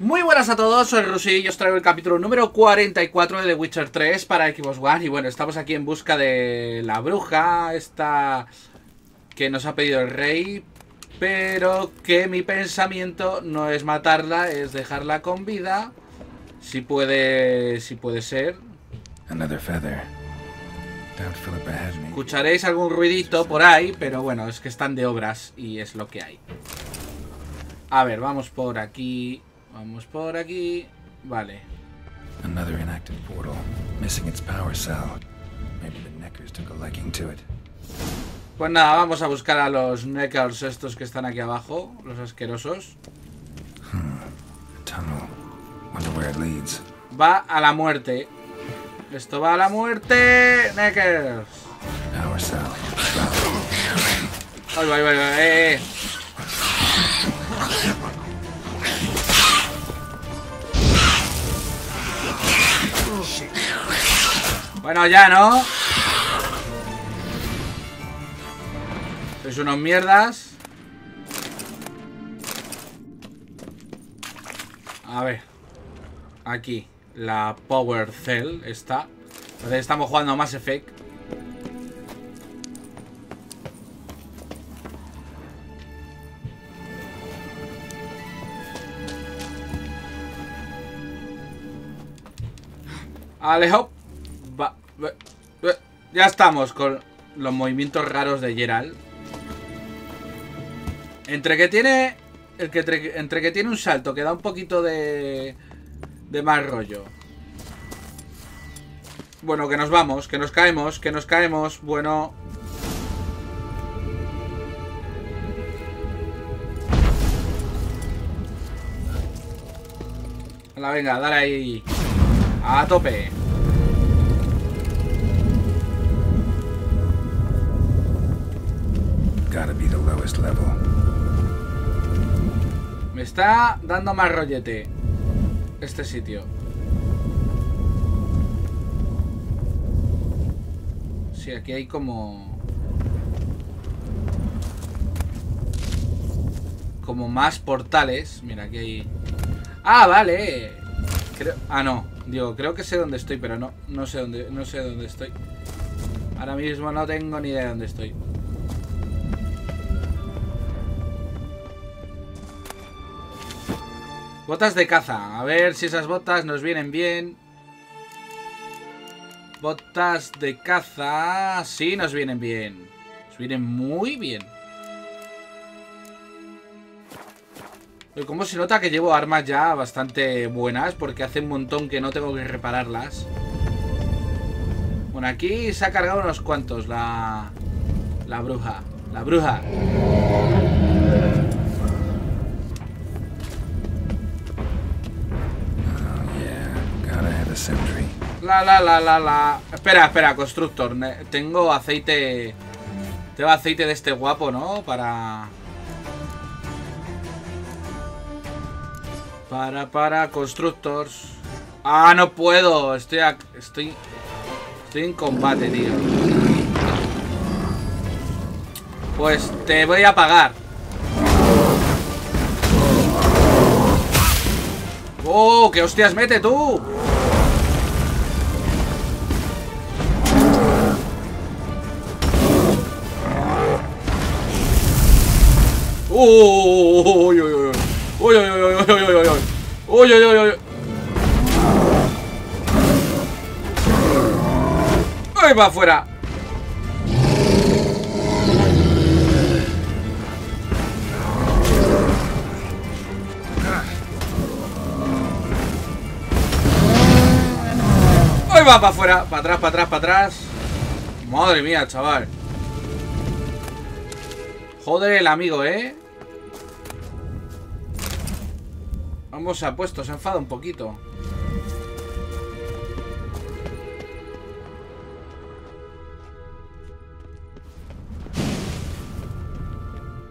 Muy buenas a todos, soy Rusi y os traigo el capítulo número 44 de The Witcher 3 para Xbox One. Y bueno, estamos aquí en busca de la bruja, esta que nos ha pedido el rey Pero que mi pensamiento no es matarla, es dejarla con vida. Si puede, si puede ser. Escucharéis algún ruidito por ahí, pero bueno, es que están de obras y es lo que hay. A ver, vamos por aquí Vamos por aquí. Vale. Another inactive portal, missing its power cell. Maybe the Neckers took a liking to it. Pues nada, vamos a buscar a los Neckers estos que están aquí abajo, los asquerosos. Hmm. Tunnel. Wonder where it leads. Va a la muerte. Esto va a la muerte, Neckers. Power cell. Ay, ay, ay, ay, eh. Bueno, ya, ¿no? Sois unos mierdas. A ver. Aquí La Power Cell está. Estamos jugando Mass Effect. Alejo ya estamos con los movimientos raros de Gerald. Entre que tiene... El que, entre, que tiene un salto que da un poquito de... De mal rollo. Bueno, que nos vamos, que nos caemos, que nos caemos. Bueno... Venga, venga, dale ahí. A tope. Me está dando más rollete este sitio. Sí, aquí hay como... Como más portales. Mira, aquí hay... ¡Ah, vale! Ah, no. Digo, creo que sé dónde estoy, pero no. No sé dónde, no sé dónde estoy. Ahora mismo no tengo ni idea de dónde estoy. Botas de caza. A ver si esas botas nos vienen bien. Botas de caza. Sí, nos vienen bien. Nos vienen muy bien. ¿Cómo se nota que llevo armas ya bastante buenas? Porque hace un montón que no tengo que repararlas. Bueno, aquí se ha cargado unos cuantos la... La bruja. La bruja. La, la, la, la, la. Espera, espera, constructor. Tengo aceite... Tengo aceite de este guapo, ¿no? Para... Para, para, constructors. Ah, no puedo. Estoy... Estoy... Estoy en combate, tío. Pues te voy a pagar. ¡Oh! ¡Qué hostias mete tú! Uy, uy, uy, uy. Uy, uy, uy, uy, uy, uy, uy. Uy, va afuera. Ahí va para afuera, para atrás, para atrás, para atrás. Madre mía, chaval. Joder el amigo, ¿eh? Vamos a puesto, se enfada un poquito.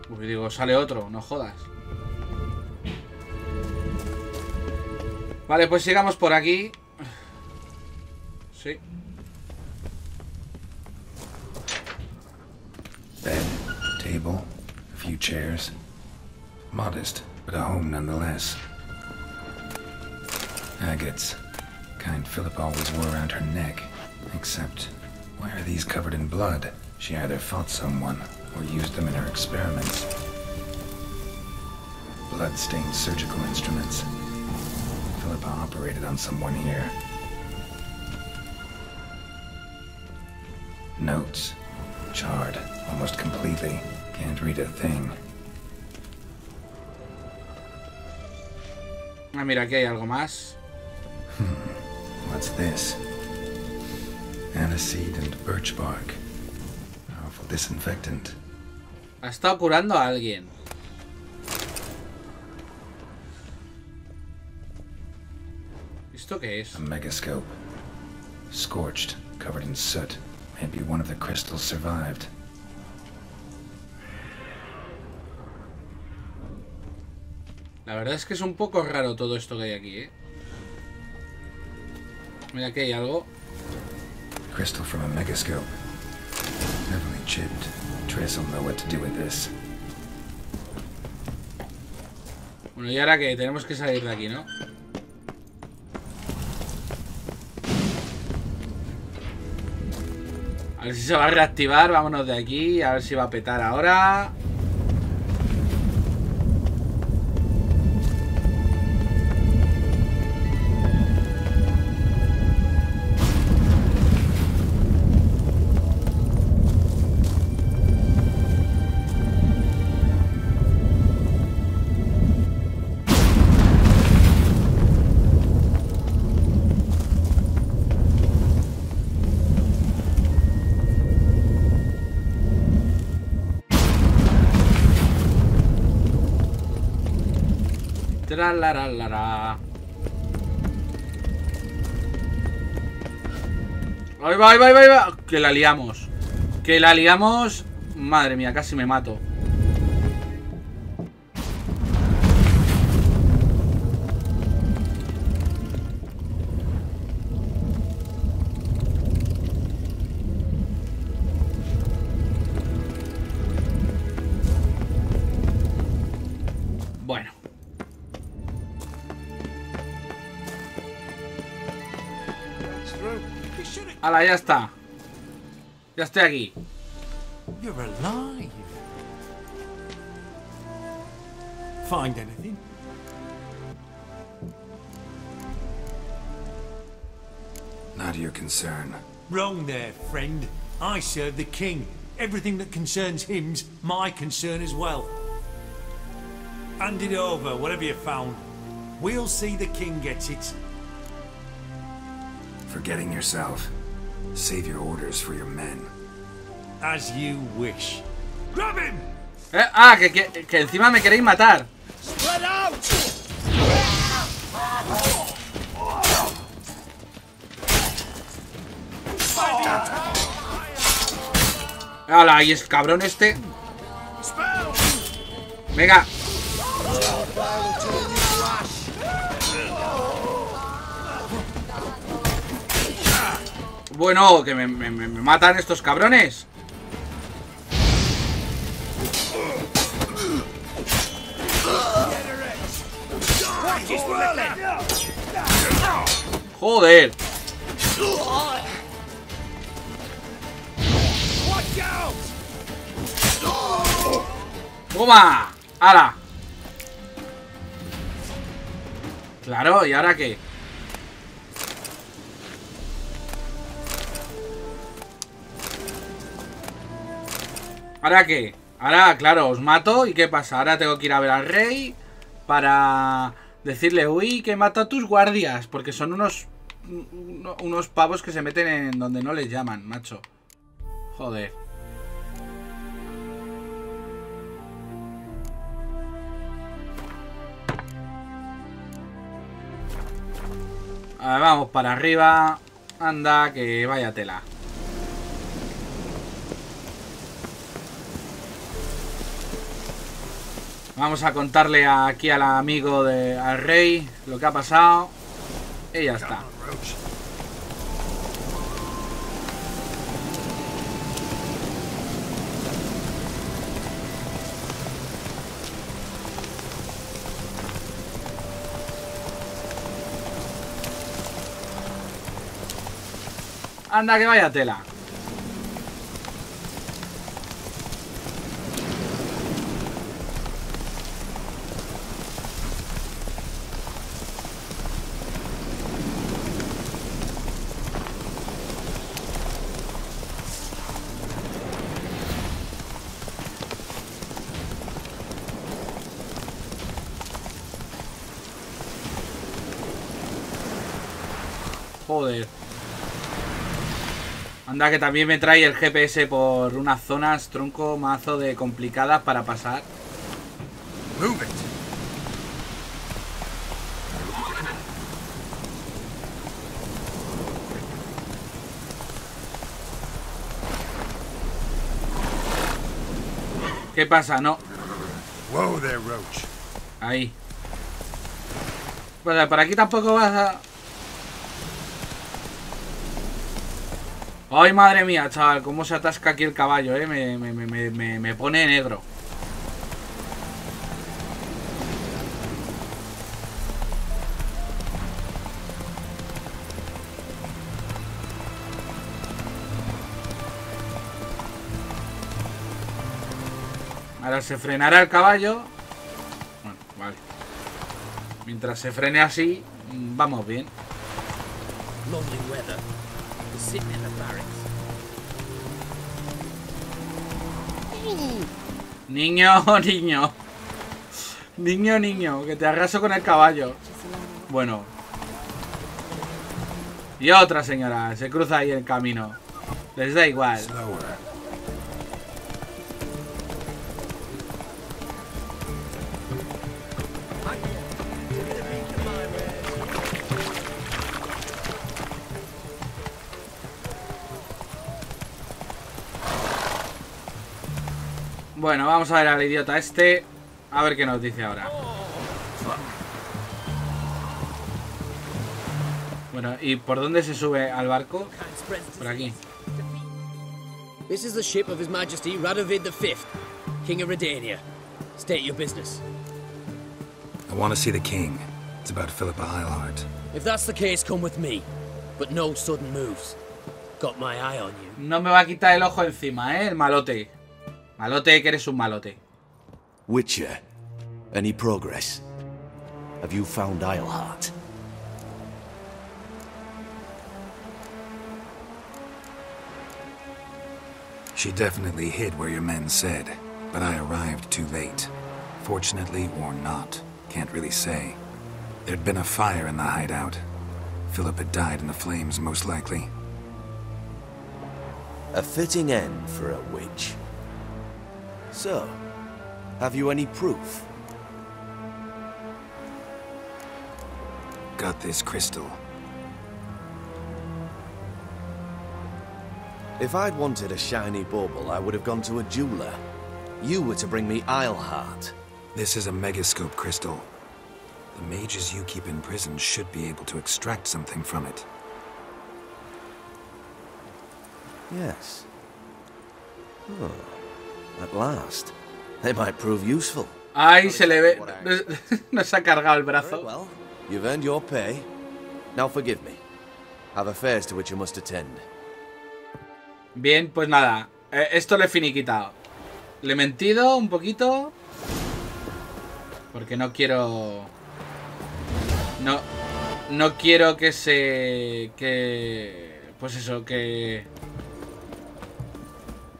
Uy, digo, sale otro, no jodas. Vale, pues sigamos por aquí. Sí. Bed, table, a few chairs. Modest, but a home nonetheless. Agates. Kind Philip always wore around her neck. Except, why are these covered in blood? She either fought someone or used them in her experiments. Blood-stained surgical instruments. Philippa operated on someone here. Notes. Charred, almost completely. Can't read a thing. Ah, mira, aquí hay algo más. What's this? Aniseed and birch bark. Powerful disinfectant. Ha estado curando a alguien. ¿Esto qué es? A megascope. Scorched, covered in soot. Maybe one of the crystals survived. La verdad es que es un poco raro todo esto que hay aquí, ¿eh? Mira, aquí hay algo. Crystal from a megascope. Heavily chipped. Trace will know what to do with this. Bueno, y ahora que tenemos que salir de aquí, ¿no? A ver si se va a reactivar. Vámonos de aquí. A ver si va a petar ahora. Tralalalala. Ahí va, ahí va, ahí va, ahí va. Que la liamos. Que la liamos. Madre mía, casi me mato. Hala, ya está. Ya estoy aquí. You're alive. Find anything? Not your concern. Wrong there, friend. I serve the king. Everything that concerns him's my concern as well. Hand it over, whatever you found. We'll see the king gets it. Forgetting yourself. Save your orders for your men. As you wish. Grab him! Eh, ah, que, que, que encima me queréis matar. Spread out! Hala, y es cabrón este. Venga. Bueno, que me, matan estos cabrones. Joder. ¡Toma! ¡Hala! Claro, ¿y ahora qué? ¿Ahora qué? Ahora, claro, os mato y ¿qué pasa? Ahora tengo que ir a ver al rey para decirle, uy, que mato a tus guardias, porque son unos uno- unos pavos que se meten en donde no les llaman, macho. Joder. A ver, vamos para arriba. Anda, que vaya tela. Vamos a contarle aquí al amigo de, al rey lo que ha pasado. Y ya está. Anda, que vaya tela. Anda que también me trae el GPS por unas zonas tronco mazo de complicadas para pasar. ¿Qué pasa? No. Ahí. Pues por aquí tampoco vas a... Ay, madre mía, chaval, cómo se atasca aquí el caballo, eh. Me, me, me, me pone negro. Ahora se frenará el caballo. Bueno, vale. Mientras se frene así, vamos bien. Niño, niño. Niño, niño, que te arraso con el caballo. Bueno. Y otra señora, se cruza ahí el camino. Les da igual. Bueno, vamos a ver al idiota este. A ver qué nos dice ahora. Bueno, ¿y por dónde se sube al barco? Por aquí. This is the ship of His Majesty Radovid V, King of Redania. State your business. I want to see the king. It's about Philippa Eilhart. If that's the case, come with me. But no sudden moves. Got my eye on you. No me va a quitar el ojo encima, eh, el malote. Malote, que eres un malote. Witcher, any progress? Have you found Isleheart? She definitely hid where your men said, but I arrived too late. Fortunately or not, can't really say. There'd been a fire in the hideout. Philip had died in the flames, most likely. A fitting end for a witch. So, have you any proof? Got this crystal. If I'd wanted a shiny bauble, I would have gone to a jeweler. You were to bring me Isleheart. This is a megascope crystal. The mages you keep in prison should be able to extract something from it. Yes. Oh. At last. They might prove useful. Ay, se le ve. no se ha cargado el brazo. Well, you've earned your pay. Now forgive me. Have affairs to which you must attend. Bien, pues nada. Eh, esto le he finiquitado. Le he mentido un poquito. Porque no quiero... No... No quiero que se... Que... Pues eso, que...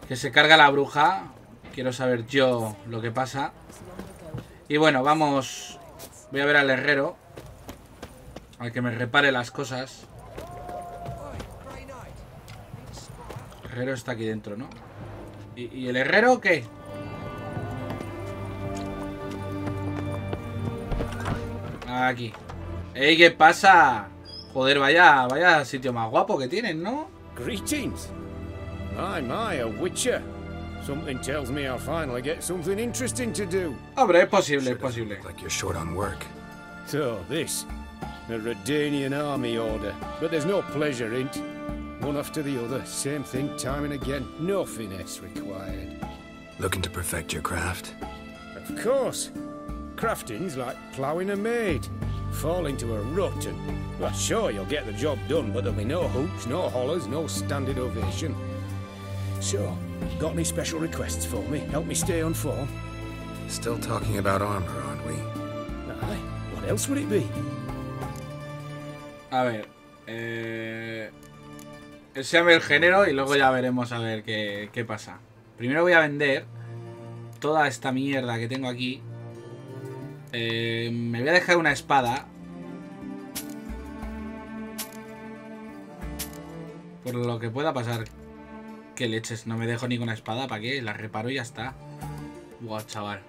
Que se carga la bruja. Quiero saber yo lo que pasa. Y bueno, vamos... Voy a ver al herrero. Al que me repare las cosas. El herrero está aquí dentro, ¿no? ¿Y, el herrero qué? Aquí. ¡Ey, qué pasa! Joder, vaya, vaya sitio más guapo que tienen, ¿no? Greetings. My, my, a witcher. Something tells me I'll finally get something interesting to do. Ah, Hombre, es eh, posible, es posible. Like you're short on work. So, this. A Redanian army order. But there's no pleasure in it. One after the other, same thing time and again. No finesse required. Looking to perfect your craft? Of course. Crafting's like ploughing a maid. fall into a rut and... Well, sure, you'll get the job done, but there'll be no hoops, no hollers, no standing ovation. So, got any special requests for me? Help me stay on form? Still talking about armor, aren't we? Aye. What else would it be? A ver. Eh... Enséame el género y luego ya veremos a ver qué, qué pasa. Primero voy a vender toda esta mierda que tengo aquí. Eh, me voy a dejar una espada. Por lo que pueda pasar. Que leches, no me dejo ni con una espada. ¿Para qué? La reparo y ya está. Buah, chaval.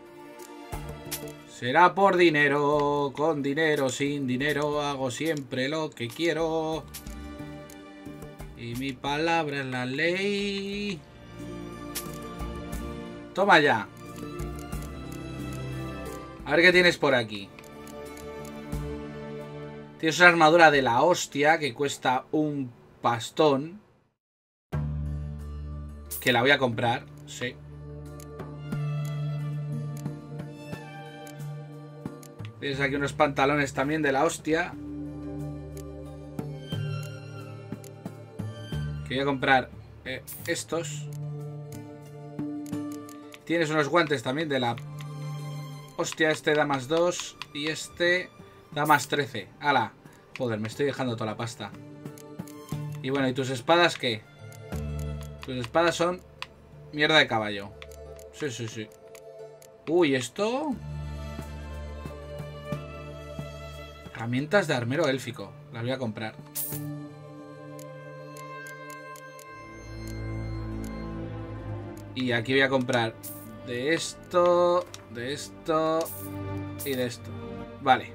Será por dinero, con dinero, sin dinero, hago siempre lo que quiero. Y mi palabra es la ley. Toma ya. A ver qué tienes por aquí. Tienes una armadura de la hostia que cuesta un pastón. Que la voy a comprar, sí. Tienes aquí unos pantalones también de la hostia. Que voy a comprar eh, estos. Tienes unos guantes también de la... Hostia, este da más 2 y este da más 13. ¡Hala! Joder, me estoy dejando toda la pasta. Y bueno, ¿y tus espadas qué? Tus espadas son mierda de caballo. Sí, sí, sí. Uy, ¿esto? Herramientas de armero élfico. Las voy a comprar. Y aquí voy a comprar de esto, de esto y de esto. Vale.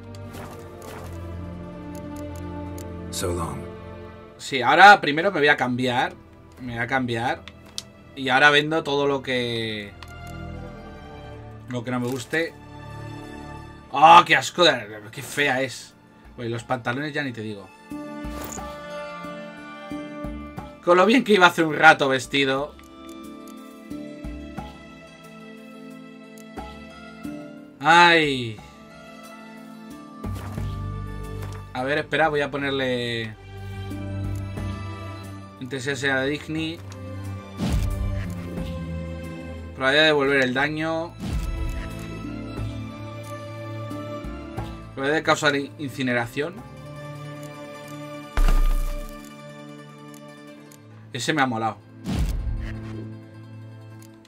So long. Sí, ahora primero me voy a cambiar. Me voy a cambiar. Y ahora vendo todo lo que... Lo que no me guste. ¡Oh, qué asco! De... ¡Qué fea es! Pues los pantalones ya ni te digo. Con lo bien que iba hace un rato vestido. ¡Ay! A ver, espera, voy a ponerle... Intensidad a Digni. Probabilidad de devolver el daño. Probabilidad de causar incineración. Ese me ha molado.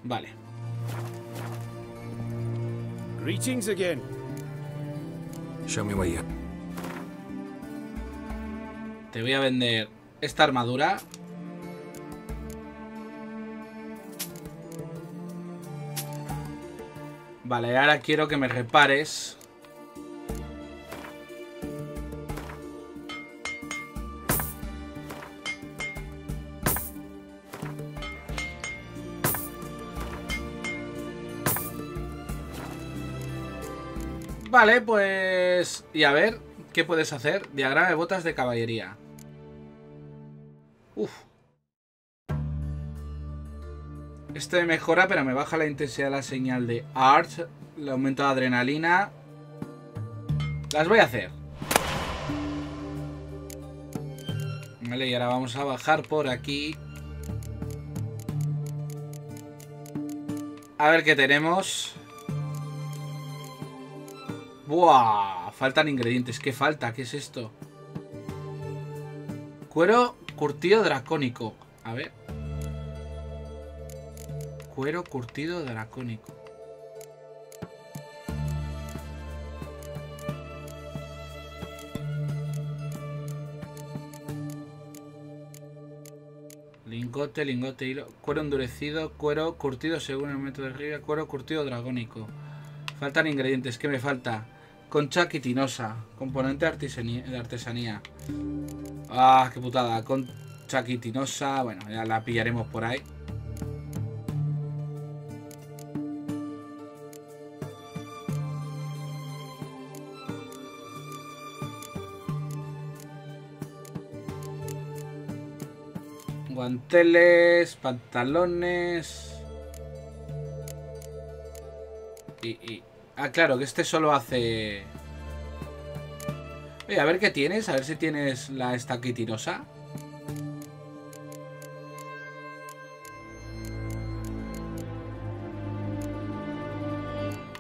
Vale. Greetings again. Show me where you... Te voy a vender esta armadura. Vale, ahora quiero que me repares. Vale, pues... Y a ver, ¿qué puedes hacer? Diagrama de botas de caballería. Uf. Este me mejora, pero me baja la intensidad de la señal de Art. Le aumento la adrenalina. Las voy a hacer. Vale, y ahora vamos a bajar por aquí. A ver qué tenemos. ¡Buah! Faltan ingredientes. ¿Qué falta? ¿Qué es esto? Cuero curtido dracónico. A ver. Cuero curtido dracónico. Lingote, lingote, hilo. Cuero endurecido, cuero curtido según el método de arriba, cuero curtido dragónico. Faltan ingredientes. ¿Qué me falta? Concha quitinosa. Componente de artesanía. Ah, qué putada. Concha quitinosa. Bueno, ya la pillaremos por ahí. Guanteles, pantalones. Y, y, Ah, claro, que este solo hace... Oye, a ver qué tienes, a ver si tienes la estaquitinosa.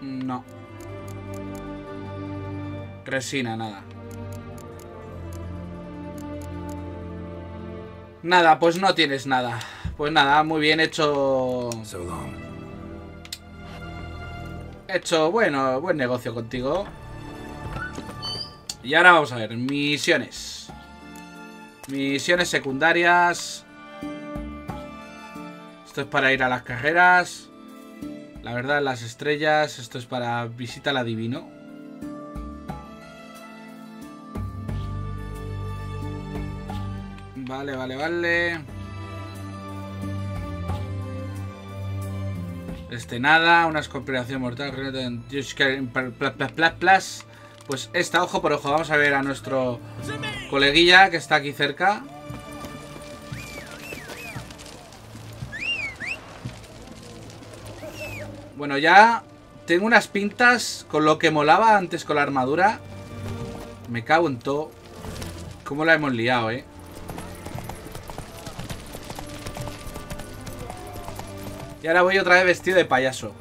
No. Resina, nada. Nada, pues no tienes nada. Pues nada, muy bien hecho. Hecho, bueno, buen negocio contigo. Y ahora vamos a ver, misiones. Misiones secundarias. Esto es para ir a las carreras. La verdad, las estrellas. Esto es para visita al adivino. Vale, vale, vale. Este nada, una conspiración mortal. Pues esta, ojo por ojo. Vamos a ver a nuestro coleguilla que está aquí cerca. Bueno, ya tengo unas pintas con lo que molaba antes con la armadura. Me cago en todo. ¿Cómo la hemos liado, eh? Y ahora voy otra vez vestido de payaso.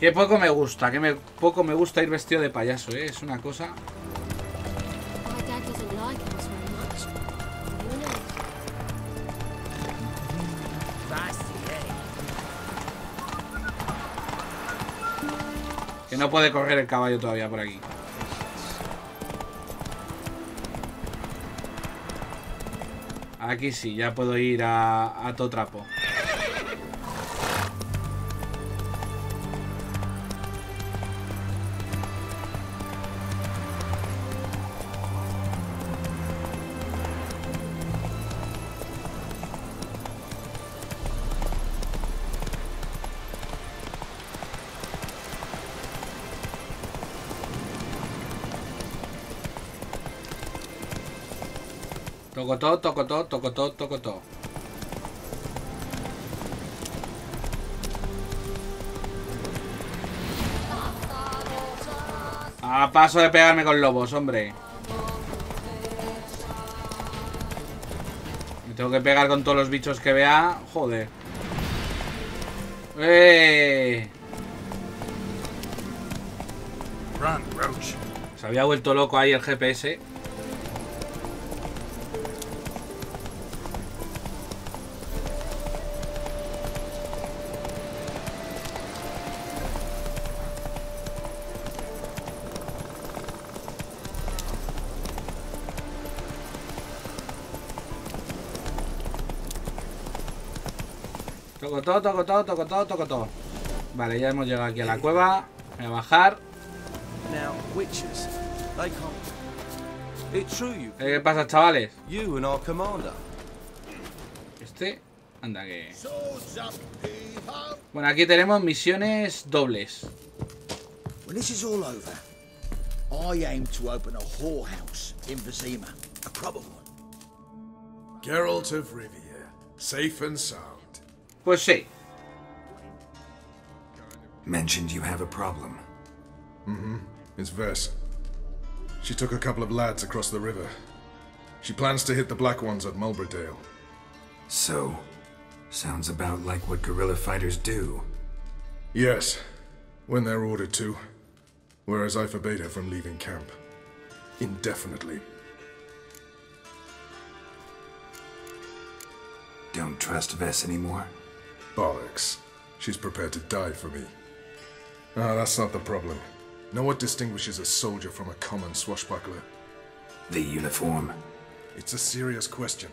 Qué poco me gusta, que poco me gusta ir vestido de payaso, ¿eh? Es una cosa... Que no puede correr el caballo todavía por aquí. Aquí sí, ya puedo ir a, a todo trapo. Toco todo, toco todo, toco todo, toco todo. A paso de pegarme con lobos, hombre. Me tengo que pegar con todos los bichos que vea. Joder. ¡Eh! Se había vuelto loco ahí el GPS. Toco todo, toco todo, toco todo, toco todo. Vale, ya hemos llegado aquí a la cueva. Voy a bajar. Now, witches, they can't. It's true, you. Eh, ¿Qué pasa, chavales? Este, anda que... Bueno, aquí tenemos misiones dobles. When this is all over, I aim to open a whorehouse in Vizima, a proper one. Geralt of Rivia, safe and sound. Pues sí. Mentioned you have a problem. Mm-hmm. It's Vess. She took a couple of lads across the river. She plans to hit the Black Ones at Mulberdale. So, sounds about like what guerrilla fighters do. Yes, when they're ordered to. Whereas I forbade her from leaving camp. Indefinitely. Don't trust Vess anymore? Bollocks. She's prepared to die for me. Ah, that's not the problem. Know what distinguishes a soldier from a common swashbuckler? The uniform? It's a serious question.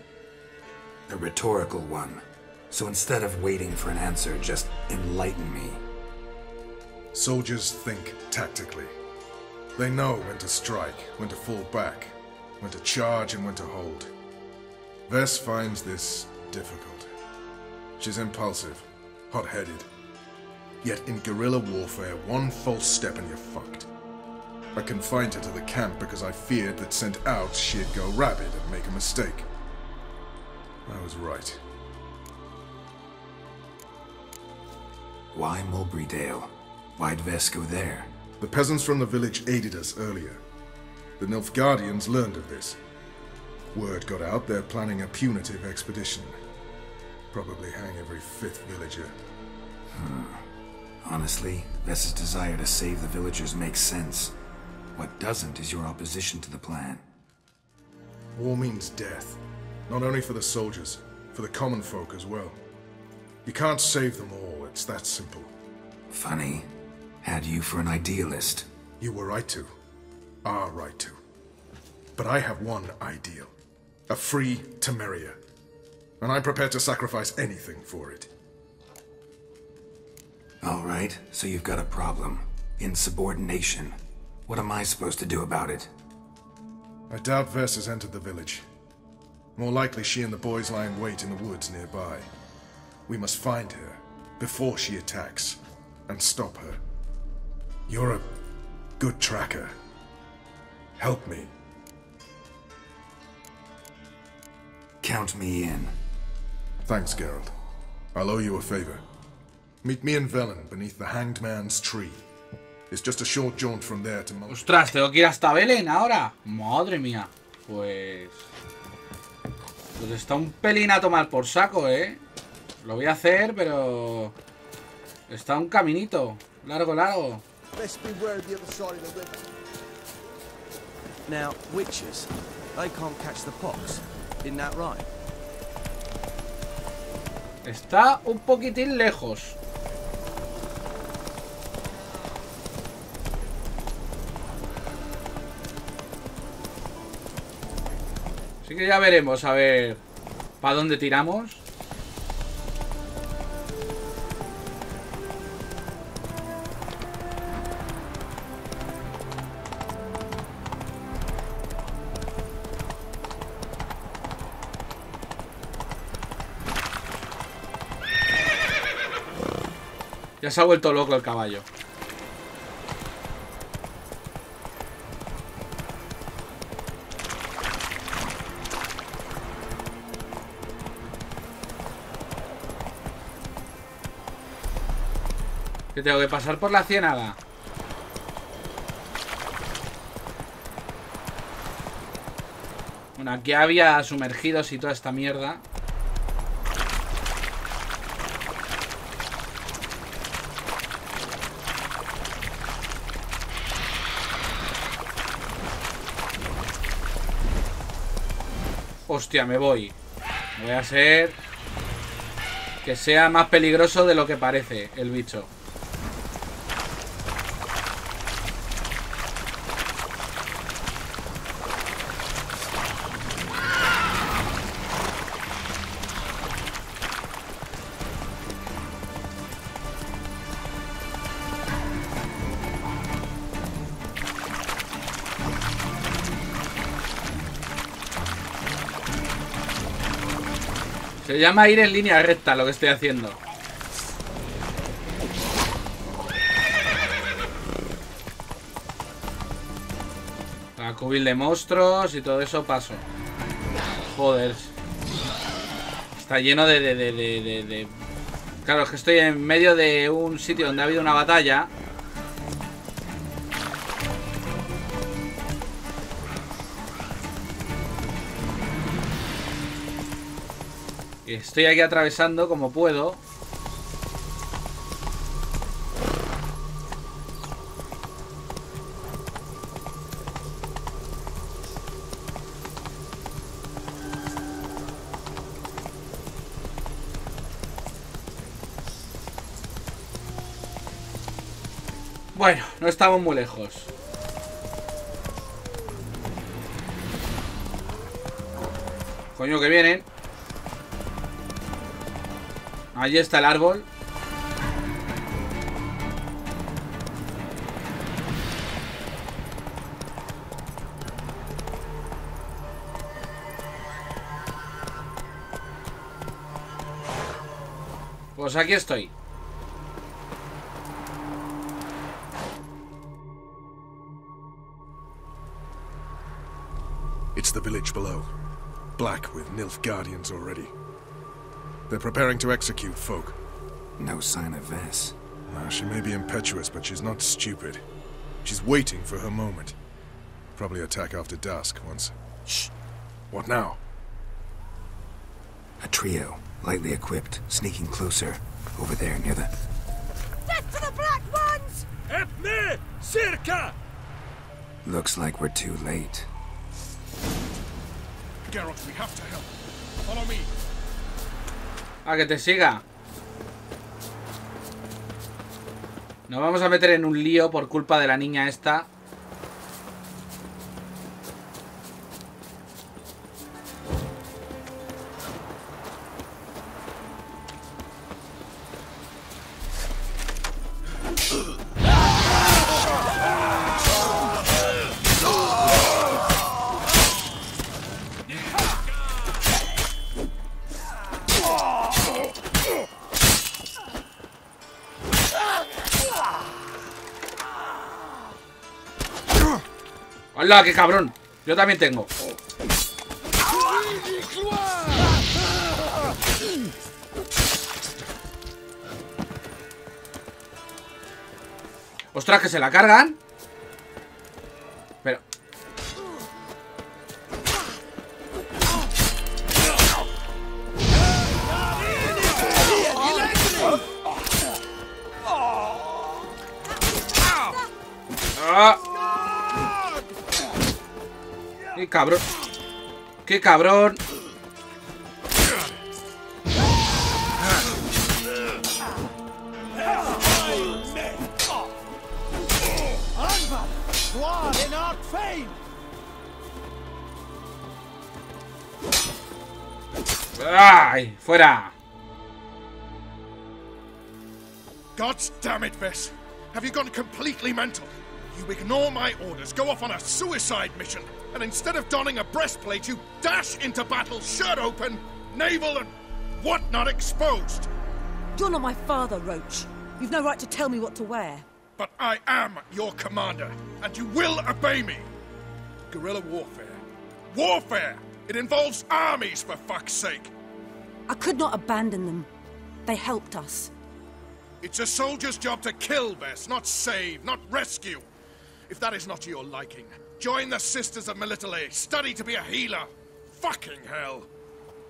A rhetorical one. So instead of waiting for an answer, just enlighten me. Soldiers think tactically. They know when to strike, when to fall back, when to charge, and when to hold. Vess finds this difficult. She's impulsive, hot headed. Yet in guerrilla warfare, one false step and you're fucked. I confined her to the camp because I feared that sent out she'd go rabid and make a mistake. I was right. Why Mulberry Dale? Why'd Vess go there? The peasants from the village aided us earlier. The Nilfgaardians learned of this. Word got out they're planning a punitive expedition. Probably hang every fifth villager. Hmm. Honestly, Vess's desire to save the villagers makes sense. What doesn't is your opposition to the plan. War means death. Not only for the soldiers, for the common folk as well. You can't save them all, it's that simple. Funny. Had you for an idealist. You were right to. Are right to. But I have one ideal. A free Temeria. And I'm prepared to sacrifice anything for it. All right, so you've got a problem. Insubordination. What am I supposed to do about it? I doubt Vess has entered the village. More likely she and the boys lie in wait in the woods nearby. We must find her before she attacks and stop her. You're a good tracker. Help me. Count me in. Thanks, Geralt. I'll owe you a favor. Meet me in Velen beneath the Hanged Man's tree. It's just a short jaunt from there to Ostras, tengo que ir hasta Belén ahora. Madre mía. Pues... Pues está un pelín a tomar por saco, ¿eh? Lo voy a hacer, pero... Está un caminito. Largo, largo. Best beware of the other side of the river. Now, witches, they can't catch the pox. Isn't that right? Está un poquitín lejos. Así que ya veremos, a ver... ¿Para dónde tiramos? Ya se ha vuelto loco el caballo. Que tengo que pasar por la ciénaga. Bueno, aquí había sumergidos y toda esta mierda. Hostia, me voy. Voy a ser... Que sea más peligroso de lo que parece el bicho. Llama ir en línea recta lo que estoy haciendo. La cubil de monstruos y todo eso paso. Joder. Está lleno de, de, de- de- Claro, es que estoy en medio de un sitio donde ha habido una batalla. Estoy aquí atravesando como puedo. Bueno, no estamos muy lejos. Coño, que vienen. Allí está el árbol. Pues aquí estoy. It's the village below. Black with Nilfgaardians already. They're preparing to execute folk. No sign of Vess. Uh, she may be impetuous, but she's not stupid. She's waiting for her moment. Probably attack after dusk once. Shh. What now? A trio, lightly equipped, sneaking closer. Over there, near the... Death to the Black Ones! Help me! Circa! Looks like we're too late. Geralt, we have to help. Follow me. A que te siga. Nos vamos a meter en un lío por culpa de la niña esta. ¡Hola, qué cabrón! Yo también tengo. ¡Ostras, que se la cargan! Cabrón! ¡Qué cabrón! ¡Ay! ¡Fuera! God damn it, Vess. Have you gone completely mental? You ignore my orders, go off on a suicide mission, and instead of donning a breastplate, you dash into battle, shirt open, navel and whatnot exposed. You're not my father, Roach. You've no right to tell me what to wear. But I am your commander, and you will obey me. Guerrilla warfare. Warfare! It involves armies, for fuck's sake. I could not abandon them. They helped us. It's a soldier's job to kill, Bess, not save, not rescue. If that is not to your liking, join the Sisters of Melitale. Study to be a healer. Fucking hell.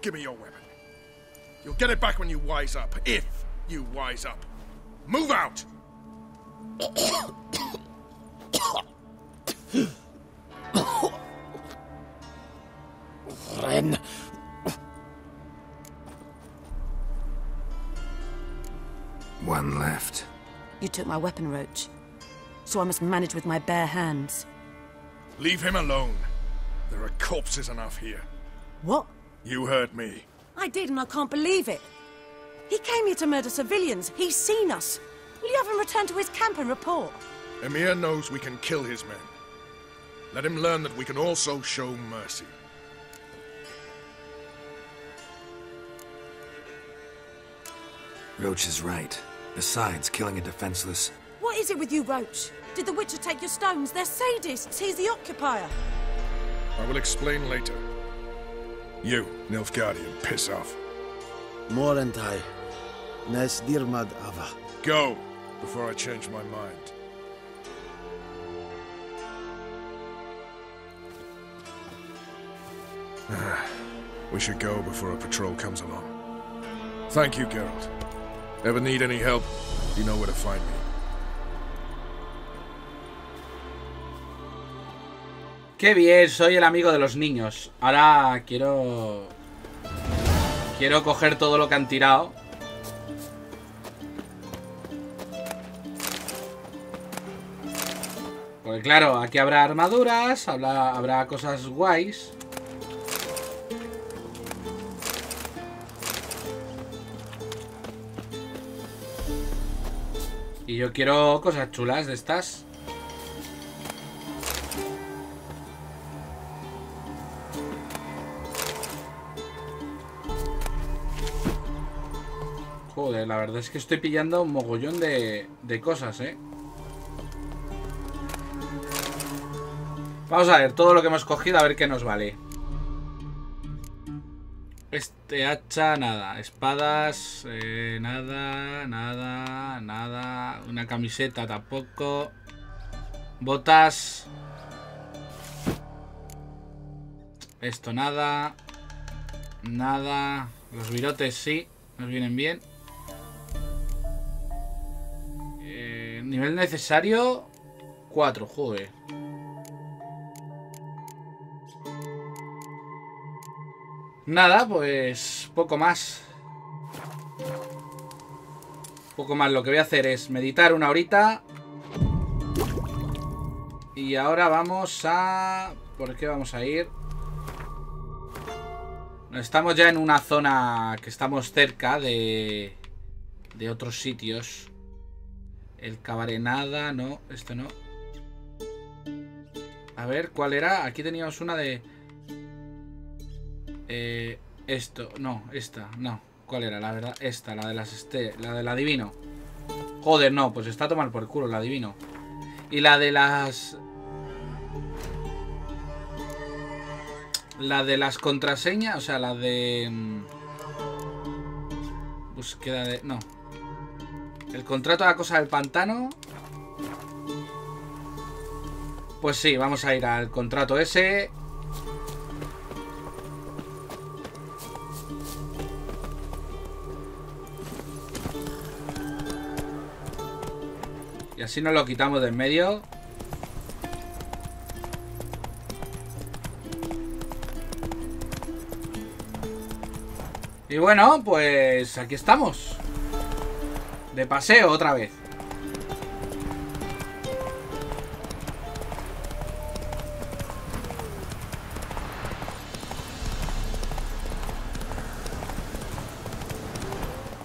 Give me your weapon. You'll get it back when you wise up, if you wise up. Move out! Ren. One left. You took my weapon, Roach. So I must manage with my bare hands. Leave him alone. There are corpses enough here. What? You heard me. I did, and I can't believe it. He came here to murder civilians. He's seen us. Will you have him return to his camp and report? Emir knows we can kill his men. Let him learn that we can also show mercy. Roach is right. Besides, killing a defenseless... What is it with you, Roach? Did the Witcher take your stones? They're sadists. He's the occupier. I will explain later. You, Nilfgaardian, piss off. Morentai. Nes dirmad ava. Go, before I change my mind. we should go before a patrol comes along. Thank you, Geralt. Ever need any help, you know where to find me. Qué bien, soy el amigo de los niños. Ahora quiero... Quiero coger todo lo que han tirado. Porque claro, aquí habrá armaduras, habrá, habrá cosas guays. Y yo quiero cosas chulas de estas. Joder, la verdad es que estoy pillando un mogollón de, de cosas, ¿eh? Vamos a ver todo lo que hemos cogido, a ver qué nos vale. Este hacha, nada. Espadas, eh, nada, nada, nada. Una camiseta tampoco. Botas. Esto nada. Nada. Los virotes sí. Nos vienen bien. Nivel necesario. 4, joder. Nada, pues poco más. Poco más. Lo que voy a hacer es meditar una horita. Y ahora vamos a... ¿Por qué vamos a ir? Estamos ya en una zona que estamos cerca de... De otros sitios. El cabarenada, no, esto no. A ver, ¿cuál era? Aquí teníamos una de... Eh, esto, no, esta, no. ¿Cuál era? La verdad, esta, la de las este, la del adivino. Joder, no, pues está a tomar por culo el adivino. Y la de las... La de las contraseñas, o sea, la de... Mm, búsqueda de... No. El contrato la cosa del pantano. Pues sí, vamos a ir al contrato ese. Y así nos lo quitamos de en medio. Y bueno, pues aquí estamos. De paseo otra vez.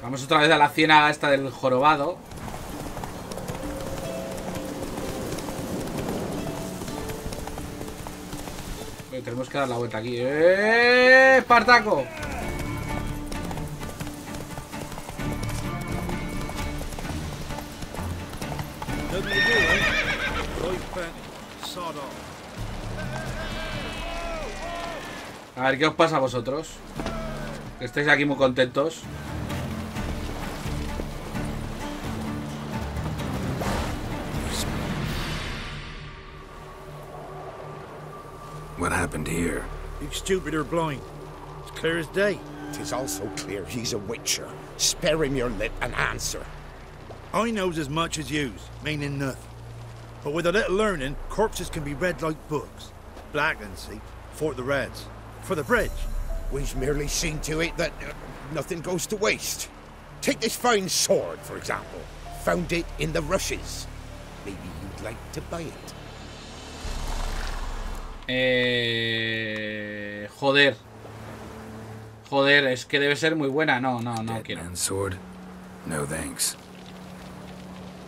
Vamos otra vez a la ciénaga esta del jorobado. tenemos que dar la vuelta aquí. ¡Eh! ¡Espartaco! Ver, ¿qué os pasa a vosotros? Que estáis aquí muy contentos. What happened here? You stupid or blind? It's clear as day. Tis also clear he's a witcher. Spare him your lip and answer. I knows as much as yous, meaning nothing. But with a little learning, corpses can be read like books. Blackland, see, for the Reds. For the bridge. We've merely seen to it that uh, nothing goes to waste. Take this fine sword, for example. Found it in the rushes. Maybe you'd like to buy it. Eh, joder. Joder, es que debe ser muy buena. No, no, no Dead quiero. sword? No thanks.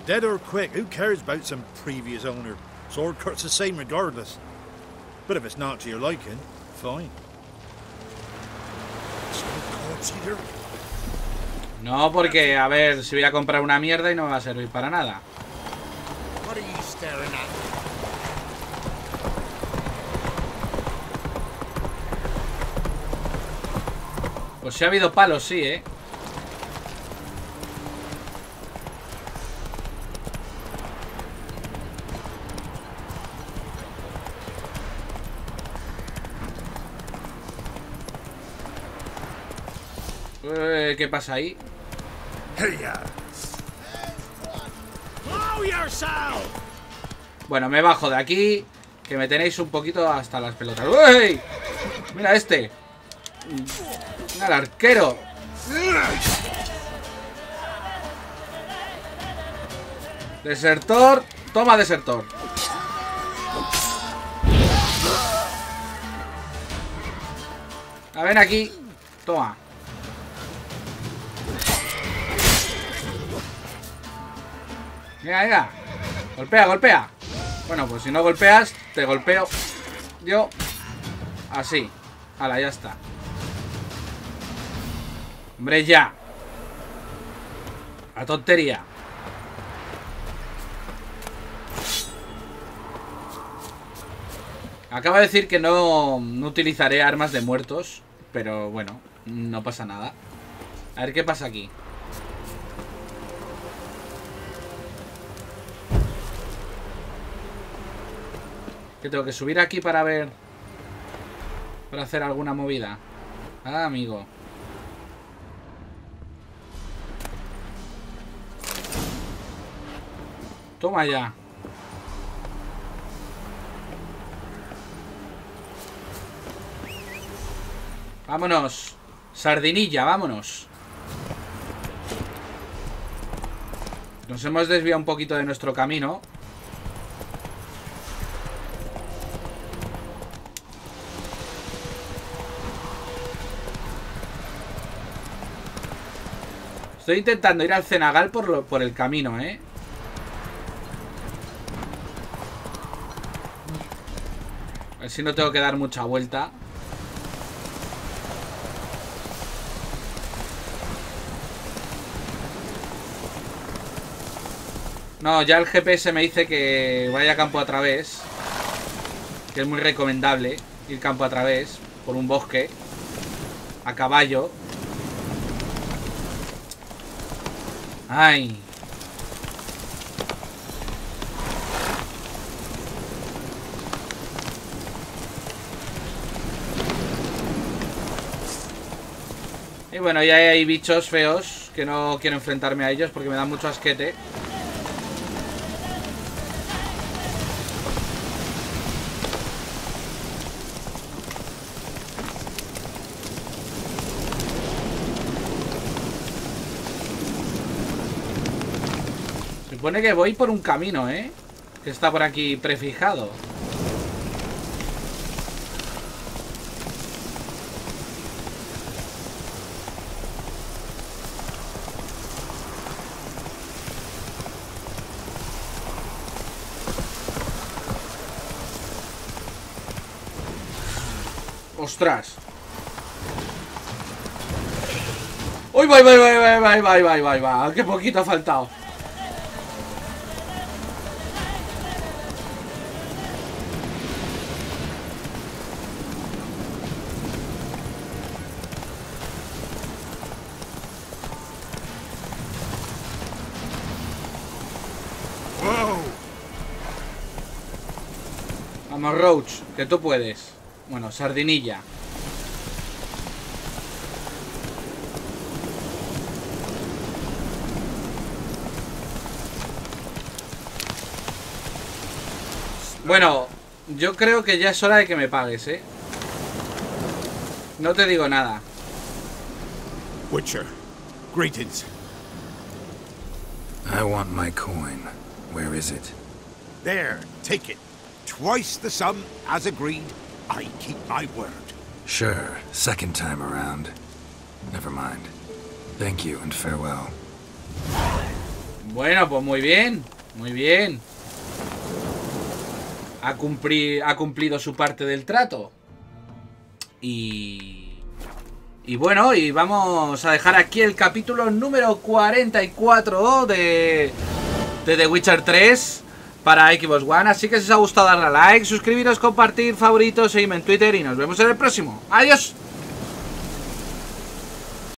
Dead or quick, who cares about some previous owner? Sword cuts the same regardless. But if it's not to your liking, fine. No, porque, a ver, si voy a comprar una mierda y no me va a servir para nada. Pues si ha habido palos, sí, ¿eh? Eh, ¿Qué pasa ahí? Bueno, me bajo de aquí Que me tenéis un poquito hasta las pelotas. ¡Uy! Mira este. Mira el arquero. Desertor. Toma desertor. A ven aquí. Toma Venga, venga. Golpea, golpea. Bueno, pues si no golpeas, te golpeo yo así. Hala, ya está. Hombre, ya. La tontería. Acaba de decir que no, no utilizaré armas de muertos. Pero bueno, no pasa nada. A ver qué pasa aquí. Que tengo que subir aquí para ver... Para hacer alguna movida. Ah, amigo. Toma ya. Vámonos. Sardinilla, vámonos. Nos hemos desviado un poquito de nuestro camino. Estoy intentando ir al Cenagal por, por el camino, ¿eh? A ver si no tengo que dar mucha vuelta. No, ya el GPS me dice que vaya campo a través. Que es muy recomendable ir campo a través por un bosque. A caballo. Ay. Y bueno, ya hay bichos feos que no quiero enfrentarme a ellos porque me dan mucho asquete. Supone que voy por un camino, ¿eh? Que está por aquí prefijado. ¡Ostras! ¡Uy, va, va, va, va, va, va, va, va, va! ¡Qué poquito ha faltado! Vamos, Roach, que tú puedes. Bueno, sardinilla. Bueno, yo creo que ya es hora de que me pagues, ¿eh? No te digo nada. Witcher, greetings. I want my coin. Where is it? There, take it. Twice the sum, as agreed. I keep my word. Sure, second time around. Never mind. Thank you and farewell. Bueno, pues muy bien. Muy bien. Ha, cumpli- ha cumplido su parte del trato. Y... Y bueno, y vamos a dejar aquí el capítulo número 44 de, de The Witcher 3 para Xbox One. Así que si os ha gustado darle a like, suscribiros, compartir, favoritos, seguidme en Twitter y nos vemos en el próximo. ¡Adiós!